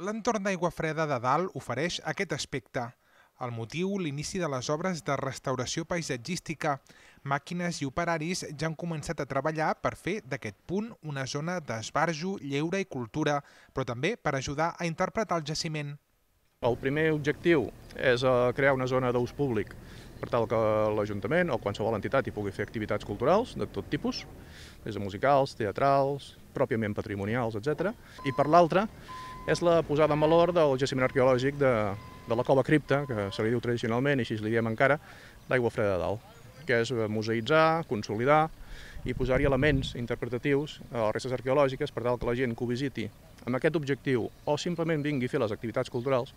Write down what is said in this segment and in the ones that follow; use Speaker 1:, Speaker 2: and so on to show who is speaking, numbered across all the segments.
Speaker 1: L'entorn d'aigua freda de dalt ofereix aquest aspecte. El motiu, l'inici de les obres de restauració paisatgística. Màquines i operaris ja han començat a treballar per fer d'aquest punt una zona d'esbarjo, lleure i cultura, però també per ajudar a interpretar el jaciment.
Speaker 2: El primer objectiu és eh, crear una zona d'ús públic per tal que l'Ajuntament o qualsevol entitat hi pugui fer activitats culturals de tot tipus, des de musicals, teatrals, pròpiament patrimonials, etc. I per l'altra és la posada en valor del jaciment arqueològic de, de la cova cripta, que se li diu tradicionalment, i així li diem encara, d'aigua freda de dalt, que és museïtzar, consolidar i posar-hi elements interpretatius a les restes arqueològiques per tal que la gent que ho visiti amb aquest objectiu o simplement vingui a fer les activitats culturals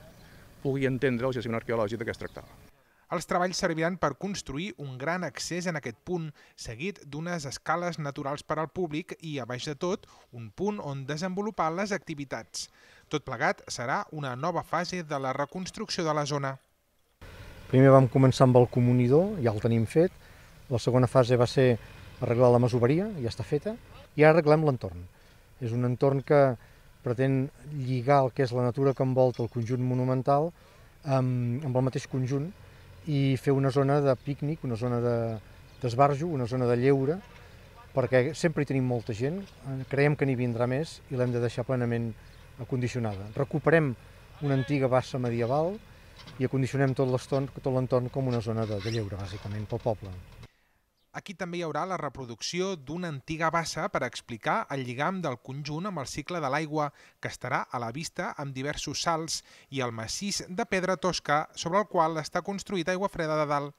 Speaker 2: pugui entendre el jaciment arqueològic de què es tractava.
Speaker 1: Els treballs serviran per construir un gran accés en aquest punt, seguit d'unes escales naturals per al públic i, a baix de tot, un punt on desenvolupar les activitats. Tot plegat serà una nova fase de la reconstrucció de la zona.
Speaker 3: Primer vam començar amb el comunidor, ja el tenim fet. La segona fase va ser arreglar la masoveria, ja està feta. I ara arreglem l'entorn. És un entorn que pretén lligar el que és la natura que envolta el conjunt monumental amb, amb el mateix conjunt i fer una zona de pícnic, una zona d'esbarjo, de, una zona de lleure, perquè sempre hi tenim molta gent, creiem que n'hi vindrà més i l'hem de deixar plenament acondicionada. Recuperem una antiga bassa medieval i acondicionem tot l'entorn com una zona de, de lleure, bàsicament, pel poble.
Speaker 1: Aquí també hi haurà la reproducció d'una antiga bassa per explicar el lligam del conjunt amb el cicle de l'aigua, que estarà a la vista amb diversos salts, i el massís de pedra tosca sobre el qual està construït aigua freda de dalt.